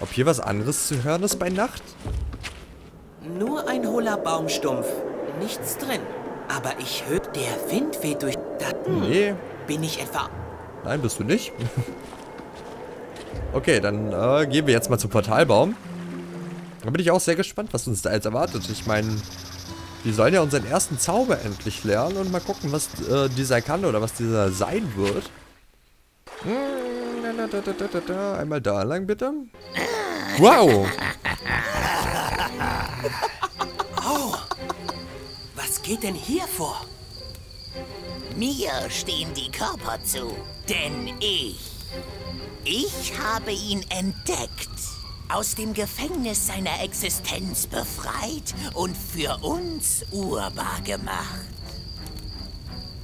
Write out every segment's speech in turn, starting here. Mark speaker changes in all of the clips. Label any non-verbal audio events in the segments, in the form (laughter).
Speaker 1: Ob hier was anderes zu hören ist bei Nacht?
Speaker 2: Nur ein hohler Baumstumpf. Nichts drin. Aber ich höre, der Wind weht durch... Da, hm,
Speaker 1: Nee.
Speaker 2: Bin ich etwa...
Speaker 1: Nein, bist du nicht. (laughs) okay, dann äh, gehen wir jetzt mal zum Portalbaum. Da bin ich auch sehr gespannt, was uns da jetzt erwartet. Ich meine, wir sollen ja unseren ersten Zauber endlich lernen und mal gucken, was äh, dieser kann oder was dieser sein wird. Hm, da, da, da, da, da, da. Einmal da lang, bitte. Wow! (laughs)
Speaker 2: Was geht denn hier vor?
Speaker 3: Mir stehen die Körper zu, denn ich, ich habe ihn entdeckt, aus dem Gefängnis seiner Existenz befreit und für uns urbar gemacht.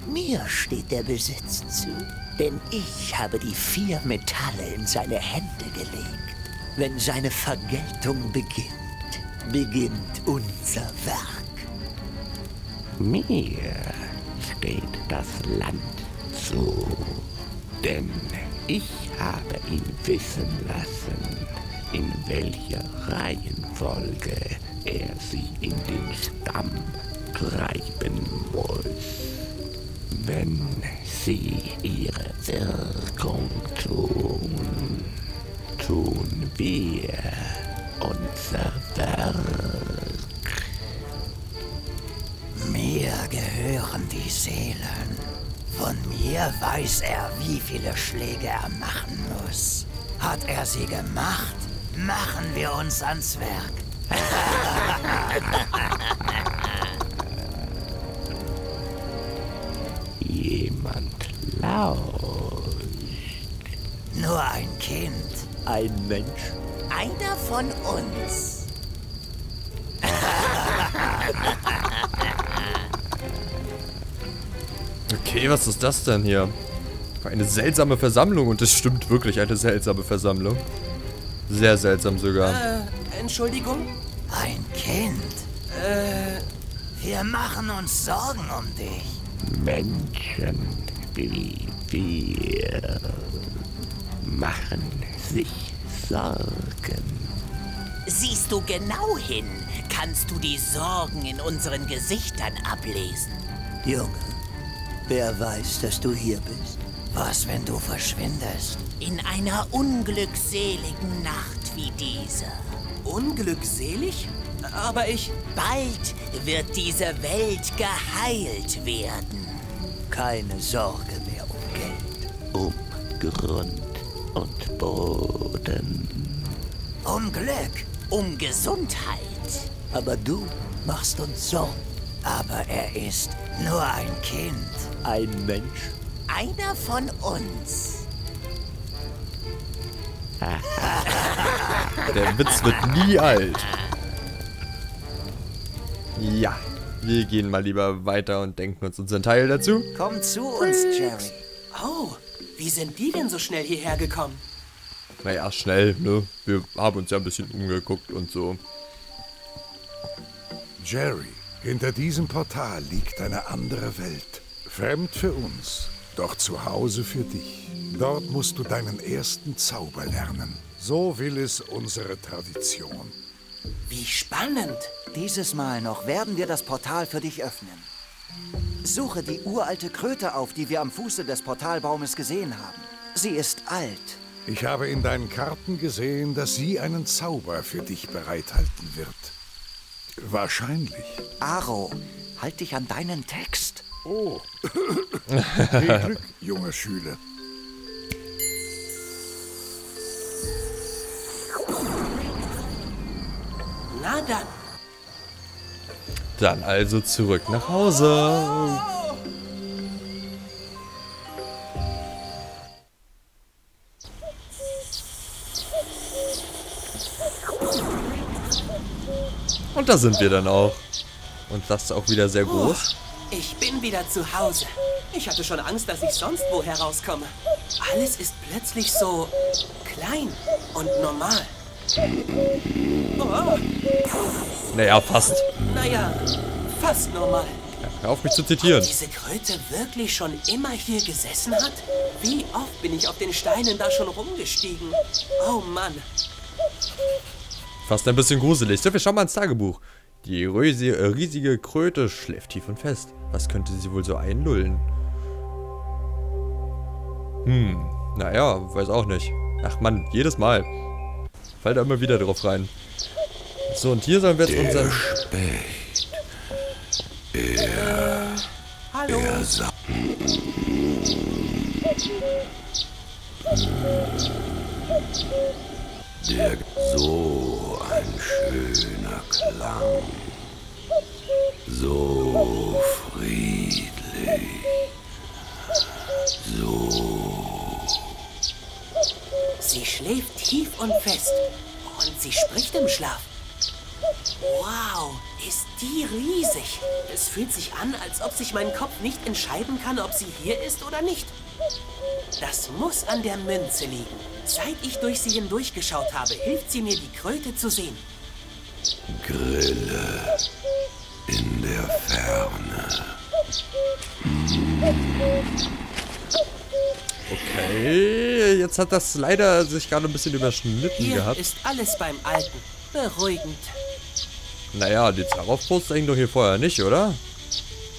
Speaker 3: Mir steht der Besitz zu, denn ich habe die vier Metalle in seine Hände gelegt. Wenn seine Vergeltung beginnt, beginnt unser Werk.
Speaker 4: Mir steht das Land zu, denn ich habe ihn wissen lassen, in welcher Reihenfolge er sie in den Stamm treiben muss. Wenn sie ihre Wirkung tun, tun wir unser Werk.
Speaker 3: Mir gehören die Seelen. Von mir weiß er, wie viele Schläge er machen muss. Hat er sie gemacht, machen wir uns ans Werk. (laughs)
Speaker 4: lauscht.
Speaker 3: Nur ein Kind,
Speaker 4: Ein Mensch
Speaker 3: einer von uns. (laughs)
Speaker 1: Okay, was ist das denn hier? Eine seltsame Versammlung und es stimmt wirklich eine seltsame Versammlung. Sehr seltsam sogar.
Speaker 2: Äh, Entschuldigung?
Speaker 3: Ein Kind. Äh, wir machen uns Sorgen um dich.
Speaker 4: Menschen wir machen sich Sorgen.
Speaker 3: Siehst du genau hin, kannst du die Sorgen in unseren Gesichtern ablesen. Junge, wer weiß, dass du hier bist? Was, wenn du verschwindest? In einer unglückseligen Nacht wie diese.
Speaker 2: Unglückselig? Aber ich...
Speaker 3: Bald wird diese Welt geheilt werden. Keine Sorge mehr um Geld.
Speaker 4: Um Grund und Boden.
Speaker 3: Um Glück, um Gesundheit. Aber du machst uns Sorgen. Aber er ist nur ein Kind.
Speaker 4: Ein Mensch
Speaker 3: Einer von uns. (laughs)
Speaker 1: Der Witz wird nie alt. Ja, wir gehen mal lieber weiter und denken uns unseren Teil dazu.
Speaker 3: Komm zu uns, Jerry.
Speaker 2: Oh, wie sind die denn so schnell hierher gekommen?
Speaker 1: Naja, schnell, ne? Wir haben uns ja ein bisschen umgeguckt und so.
Speaker 5: Jerry, hinter diesem Portal liegt eine andere Welt. Fremd für uns, doch zu Hause für dich. Dort musst du deinen ersten Zauber lernen. So will es unsere Tradition.
Speaker 2: Wie spannend.
Speaker 6: Dieses Mal noch werden wir das Portal für dich öffnen. Suche die uralte Kröte auf, die wir am Fuße des Portalbaumes gesehen haben. Sie ist alt.
Speaker 5: Ich habe in deinen Karten gesehen, dass sie einen Zauber für dich bereithalten wird. Wahrscheinlich.
Speaker 6: Aro, halt dich an deinen Text.
Speaker 5: Oh. (laughs) Viel Glück, junger Schüler.
Speaker 2: Na dann.
Speaker 1: Dann also zurück nach Hause. Und da sind wir dann auch. Und das ist auch wieder sehr groß.
Speaker 2: Ich bin wieder zu Hause. Ich hatte schon Angst, dass ich sonst wo herauskomme. Alles ist plötzlich so klein und normal.
Speaker 1: Naja, fast.
Speaker 2: naja, fast normal.
Speaker 1: Hör auf mich zu zitieren.
Speaker 2: Diese Kröte wirklich schon immer hier gesessen hat? Wie oft bin ich auf den Steinen da schon rumgestiegen? Oh Mann.
Speaker 1: Fast ein bisschen gruselig. So, wir schauen mal ins Tagebuch. Die äh, riesige Kröte schläft tief und fest. Was könnte sie wohl so einlullen? Hm, naja, weiß auch nicht. Ach man, jedes Mal. Fall da immer wieder drauf rein. So, und hier sollen wir jetzt unseren...
Speaker 2: Hallo.
Speaker 7: Der so ein schöner Klang. So friedlich. So.
Speaker 2: Sie schläft tief und fest. Und sie spricht im Schlaf. Wow, ist die riesig. Es fühlt sich an, als ob sich mein Kopf nicht entscheiden kann, ob sie hier ist oder nicht. Das muss an der Münze liegen. Seit ich durch sie hindurchgeschaut habe, hilft sie mir, die Kröte zu sehen.
Speaker 7: Grille in der Ferne.
Speaker 1: Okay, jetzt hat das leider sich gerade ein bisschen überschnitten
Speaker 2: Hier
Speaker 1: gehabt.
Speaker 2: ist alles beim Alten. Beruhigend.
Speaker 1: Naja, die Zarov-Post hängt doch hier vorher nicht, oder?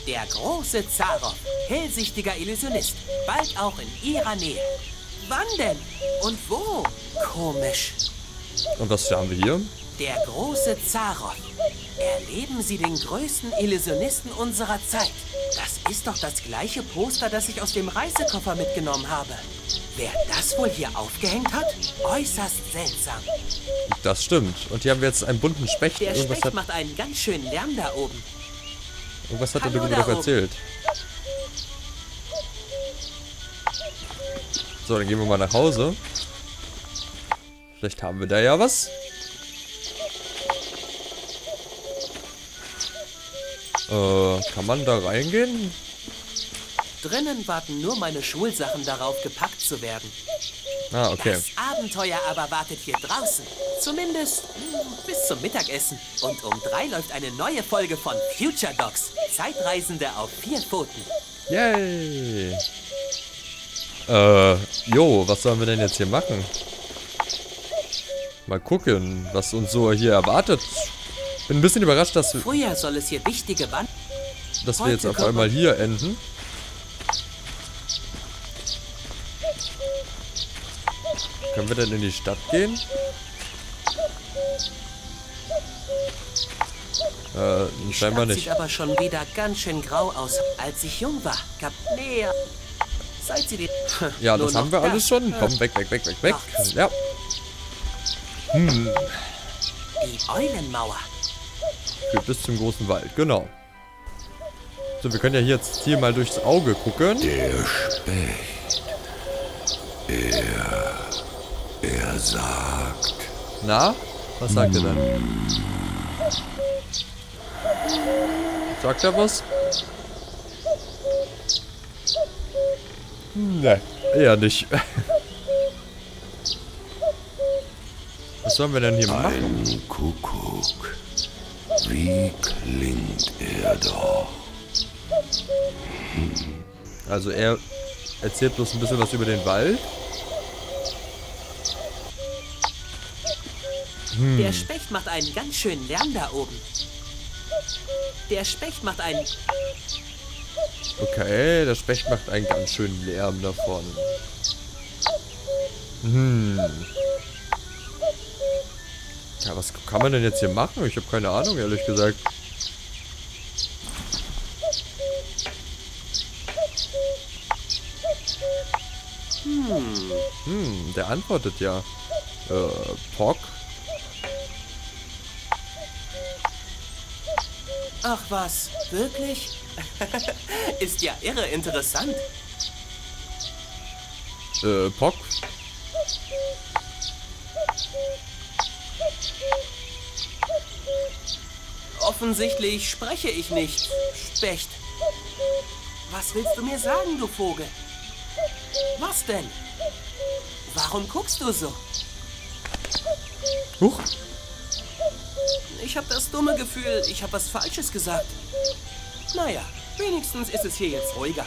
Speaker 2: Der große Zarov, hellsichtiger Illusionist, bald auch in ihrer Nähe. Wann denn? Und wo? Komisch.
Speaker 1: Und was haben wir hier?
Speaker 2: Der große Zarov. Erleben Sie den größten Illusionisten unserer Zeit. Das ist doch das gleiche Poster, das ich aus dem Reisekoffer mitgenommen habe. Wer das wohl hier aufgehängt hat? Äußerst seltsam.
Speaker 1: Das stimmt. Und hier haben wir jetzt einen bunten Specht.
Speaker 2: Der
Speaker 1: Irgendwas
Speaker 2: Specht
Speaker 1: hat,
Speaker 2: macht einen ganz schönen Lärm da oben.
Speaker 1: irgendwas hat er
Speaker 2: Hallo
Speaker 1: darüber
Speaker 2: da
Speaker 1: doch erzählt. So, dann gehen wir mal nach Hause. Vielleicht haben wir da ja was. Äh, kann man da reingehen?
Speaker 2: Drinnen warten nur meine Schulsachen darauf, gepackt zu werden.
Speaker 1: Ah, okay.
Speaker 2: Das Abenteuer aber wartet hier draußen. Zumindest hm, bis zum Mittagessen. Und um drei läuft eine neue Folge von Future Dogs. Zeitreisende auf vier Pfoten.
Speaker 1: Yay! Äh, jo, was sollen wir denn jetzt hier machen? Mal gucken, was uns so hier erwartet. Bin ein bisschen überrascht, dass,
Speaker 2: Früher soll es hier wichtige Wand...
Speaker 1: dass wir jetzt auf einmal hier enden. Können wir denn in die Stadt gehen? Äh, scheinbar
Speaker 2: Stadt
Speaker 1: nicht.
Speaker 2: sieht aber schon wieder ganz schön grau aus. Als ich jung war, gab näher. Seit sie die...
Speaker 1: Ja, das haben wir
Speaker 2: noch
Speaker 1: alles schon. Komm, weg, weg, weg, weg, weg.
Speaker 2: Nachts.
Speaker 1: Ja.
Speaker 2: Die Eulenmauer.
Speaker 1: Führt bis zum großen Wald, genau. So, wir können ja hier jetzt hier mal durchs Auge gucken.
Speaker 7: Der Specht. Er. Er sagt.
Speaker 1: Na, was sagt er dann? Sagt er was? Ne, eher nicht. (laughs) Was sollen wir denn hier machen?
Speaker 7: Ein Kuckuck. Wie klingt er doch?
Speaker 1: Also er erzählt bloß ein bisschen was über den Wald. Hm.
Speaker 2: Der Specht macht einen ganz schönen Lärm da oben. Der Specht macht einen...
Speaker 1: Okay, der Specht macht einen ganz schönen Lärm davon. Hm. Ja, was kann man denn jetzt hier machen? Ich habe keine Ahnung, ehrlich gesagt. Hm, der antwortet ja. Äh, Pock?
Speaker 2: Ach was, wirklich? (laughs) Ist ja irre interessant.
Speaker 1: Äh, Pock?
Speaker 2: Offensichtlich spreche ich nicht. Specht. Was willst du mir sagen, du Vogel? Was denn? Warum guckst du so?
Speaker 1: Huch.
Speaker 2: Ich habe das dumme Gefühl, ich habe was Falsches gesagt. Naja, wenigstens ist es hier jetzt ruhiger.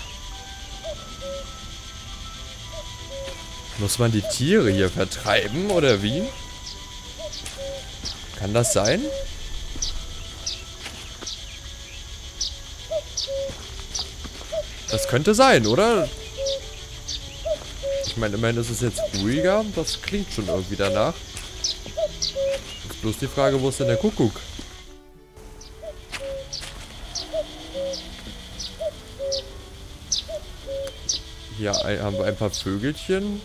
Speaker 1: Muss man die Tiere hier vertreiben, oder wie? Kann das sein? Das könnte sein, oder? Ich meine, immerhin ist es jetzt ruhiger. Das klingt schon irgendwie danach. Ist bloß die Frage, wo ist denn der Kuckuck? Hier haben wir ein paar Vögelchen.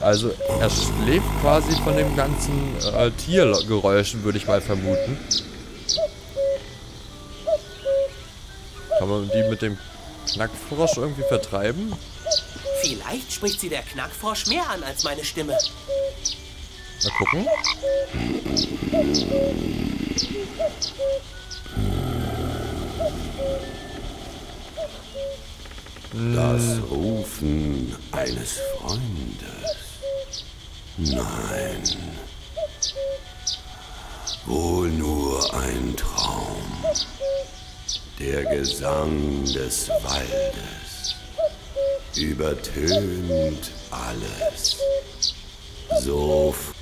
Speaker 1: Also er schläft quasi von den ganzen äh, Tiergeräuschen, würde ich mal vermuten. Kann man die mit dem Knackfrosch irgendwie vertreiben?
Speaker 2: Vielleicht spricht sie der Knackfrosch mehr an als meine Stimme.
Speaker 1: Mal gucken.
Speaker 7: Das Rufen eines Freundes. Nein. Wohl nur ein Traum. Der Gesang des Waldes übertönt alles. So f-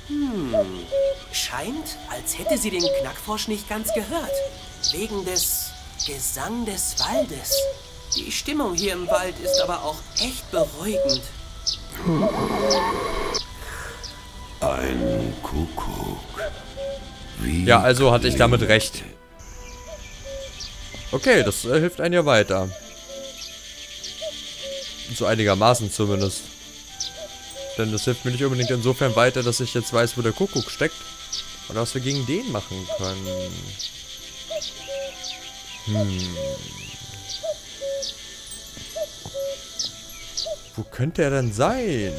Speaker 2: Scheint, als hätte sie den Knackfrosch nicht ganz gehört. Wegen des Gesang des Waldes. Die Stimmung hier im Wald ist aber auch echt beruhigend.
Speaker 7: ein Kuckuck. Wie
Speaker 1: Ja, also hatte ich damit recht. Okay, das äh, hilft einem ja weiter. So einigermaßen zumindest. Denn das hilft mir nicht unbedingt insofern weiter, dass ich jetzt weiß, wo der Kuckuck steckt. Oder was wir gegen den machen können. Hm. Wo könnte er denn sein?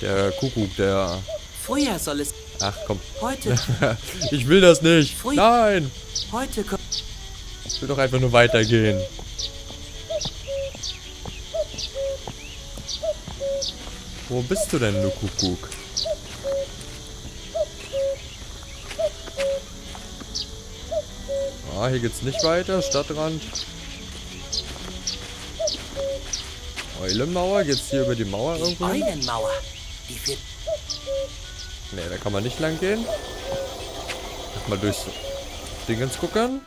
Speaker 1: Der Kuckuck, der...
Speaker 2: Früher soll es.
Speaker 1: Ach komm.
Speaker 2: Heute. (laughs)
Speaker 1: ich will das nicht.
Speaker 2: Pfui.
Speaker 1: Nein.
Speaker 2: Heute kommt.
Speaker 1: Will doch einfach nur weitergehen. Wo bist du denn, du Kuckuck? Ah, hier geht's nicht weiter. Stadtrand. Eulenmauer. Geht's hier über die Mauer irgendwo?
Speaker 2: Eulenmauer. Die führt.
Speaker 1: Ne, da kann man nicht lang gehen. Mal durchs Dingens gucken.